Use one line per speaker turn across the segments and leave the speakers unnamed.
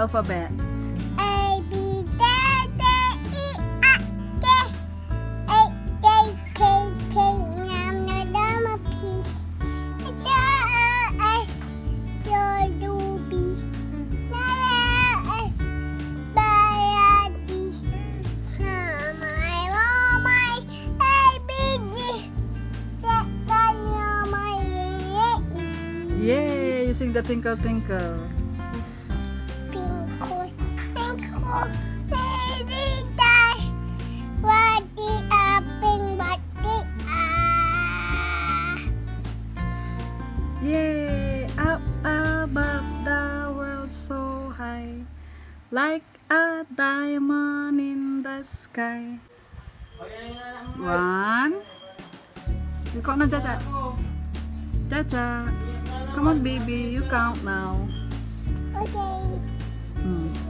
alphabet.
A B D D E G H J K K L M N O P Q R S T U V W X Y Z my oh my A B G Get my
Yay! You sing the twinkle twinkle. Yay! Up above the world so high, like a diamond in the sky. One. You count na, Jaja. Jaja. Come on, baby. You count now.
Okay.
Hmm.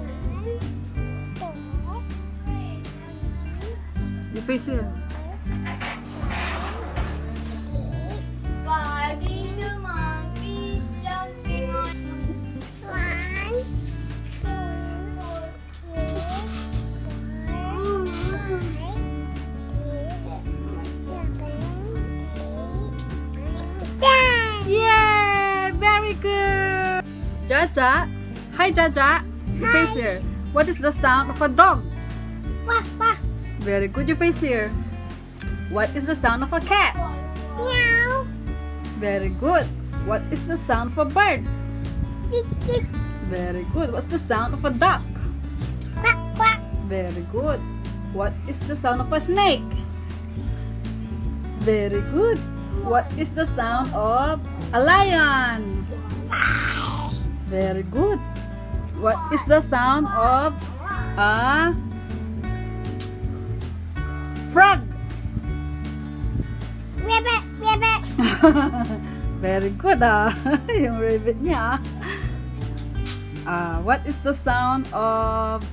Yay! Very good! Jaja. Hi, Jaja.
Hi.
face here. What is the sound of a dog?
Wah, wah.
Very good. You face here. What is the sound of a cat?
Meow.
Very good. What is the sound of a bird?
Beep, beep.
Very good. What's the sound of a duck?
Quack, quack.
Very good. What is the sound of a snake? Very good. What is the sound of a lion? Very good. What is the sound of a frog?
Rabbit, rabbit.
Very good ah. Yung rabbit niya. Ah, what is the sound of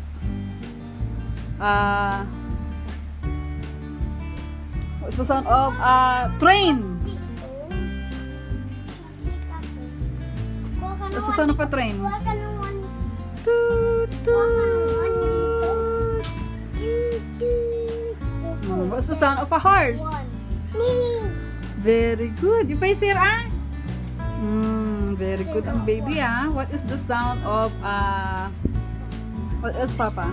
uh, what's the sound of a train? What's the sound of a train?
One.
Toot, What's the sound of a horse? Very good. You face here, ah? Mm, very good ang baby, ah. What is the sound of, uh, what else, Papa?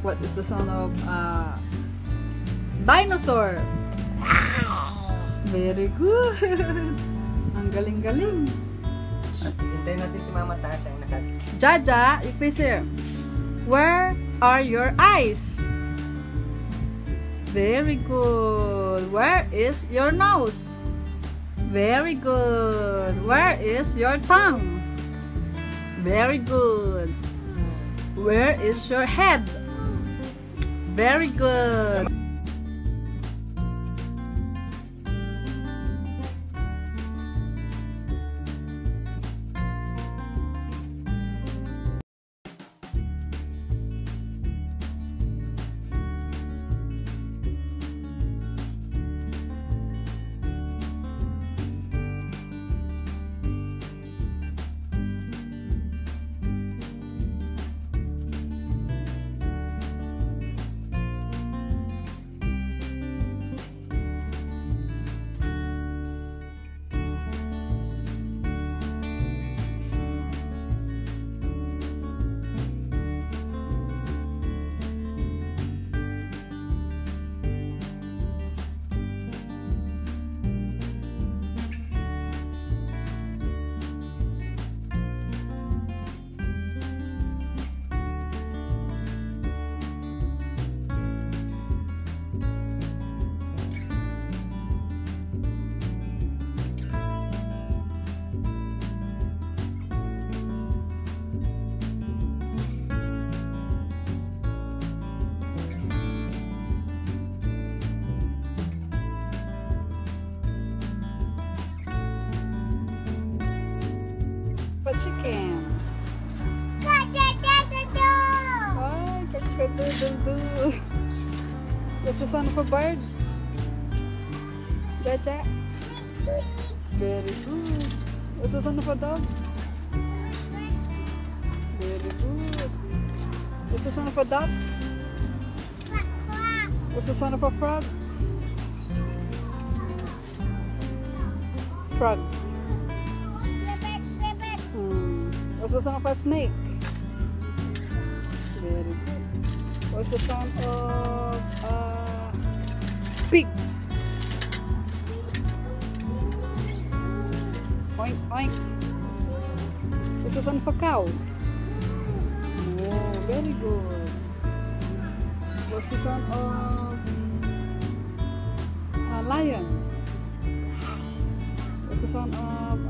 What is the sound of, uh, dinosaur? Very good. ang galing-galing.
Hintayin natin si Mama Tasha.
Jaja, you face here. Where are your eyes? Very good. Where is your nose? Very good. Where is your tongue? Very good. Where is your head? Very good. What's the sound of a bird? Jaja. Very good. What's the sound of a dog? Very good. What's the sound of a duck?
Quack, quack.
What's the sound of a frog? Frog.
Ribbit, ribbit.
Hmm. What's the sound of a snake? Very good. What's the sound of a pig? Oink, oink. What's the sound of a cow? Oh, very good. What's the sound of a lion? What's the sound of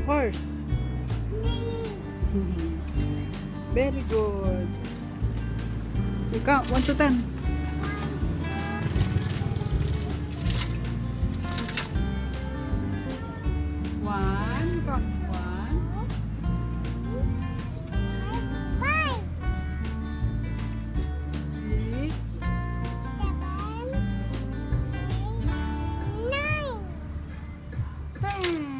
a horse? Very good. You count 1 to 10. One, count one. Ten.